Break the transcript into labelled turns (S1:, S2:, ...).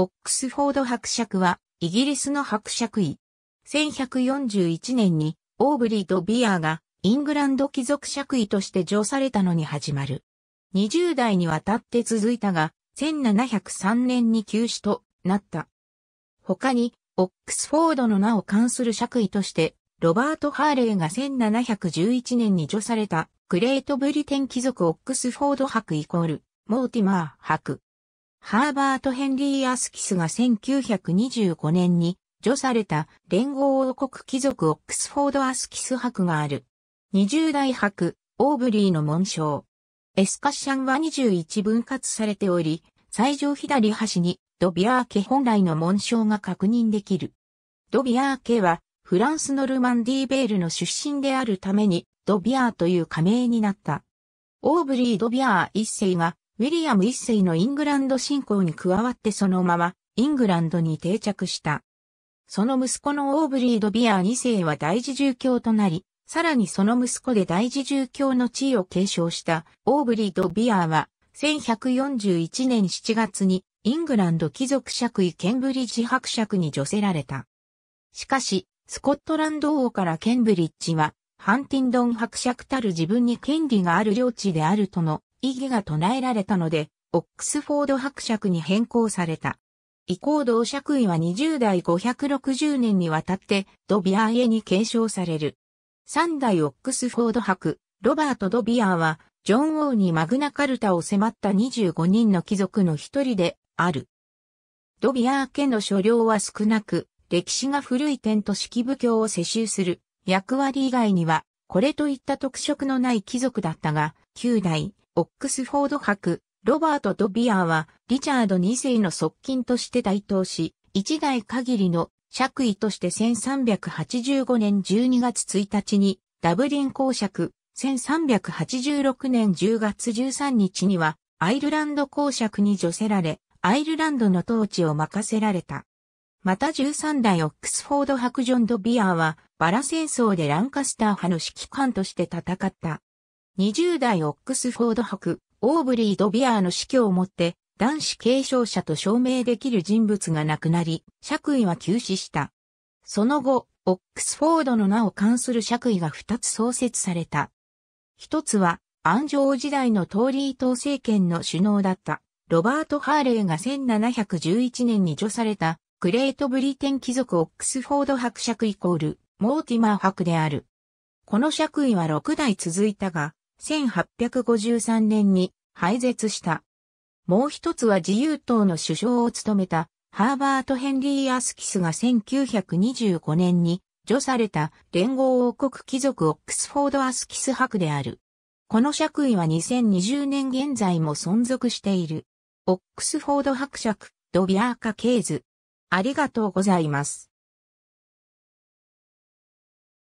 S1: オックスフォード伯爵は、イギリスの伯爵位。1141年に、オーブリー・ド・ビアーが、イングランド貴族爵位として叙されたのに始まる。20代にわたって続いたが、1703年に休止となった。他に、オックスフォードの名を冠する爵位として、ロバート・ハーレーが1711年に叙された、グレートブリテン貴族オックスフォード伯イコール、モーティマー伯。ハーバート・ヘンリー・アスキスが1925年に除された連合王国貴族オックスフォード・アスキス伯がある。20代伯、オーブリーの紋章。エスカッシャンは21分割されており、最上左端にドビアー家本来の紋章が確認できる。ドビアー家はフランスのルマンディーベールの出身であるためにドビアーという仮名になった。オーブリー・ドビアー一世がウィリアム一世のイングランド侵攻に加わってそのままイングランドに定着した。その息子のオーブリー・ドビアー二世は大侍従卿となり、さらにその息子で大侍従卿の地位を継承したオーブリー・ドビアーは1141年7月にイングランド貴族爵位ケンブリッジ伯爵に叙せられた。しかし、スコットランド王からケンブリッジは、ハンティンドン伯爵たる自分に権利がある領地であるとの異議が唱えられたので、オックスフォード伯爵に変更された。異行同爵位は20代560年にわたってドビアーへに継承される。三代オックスフォード伯、ロバート・ドビアーは、ジョン王にマグナカルタを迫った25人の貴族の一人である。ドビアー家の所領は少なく、歴史が古い点と式部教を世襲する役割以外には、これといった特色のない貴族だったが、9代、オックスフォード伯、ロバート・ドビアーは、リチャード2世の側近として台頭し、一代限りの爵位として1385年12月1日に、ダブリン公爵、1386年10月13日には、アイルランド公爵に除せられ、アイルランドの統治を任せられた。また13代オックスフォード伯ジョン・ドビアーは、バラ戦争でランカスター派の指揮官として戦った。20代オックスフォード伯、オーブリー・ドビアーの死去をもって、男子継承者と証明できる人物が亡くなり、爵位は休止した。その後、オックスフォードの名を冠する爵位が2つ創設された。一つは、安城時代のトーリー党政権の首脳だった、ロバート・ハーレーが1711年に除された、グレートブリテン貴族オックスフォード伯爵イコール、モーティマー伯である。この爵位は6代続いたが、1853年に廃絶した。もう一つは自由党の首相を務めたハーバート・ヘンリー・アスキスが1925年に除された連合王国貴族オックスフォード・アスキス伯である。この爵位は2020年現在も存続している。オックスフォード伯爵、ドビアーカ・ケーズ。ありがとうございます。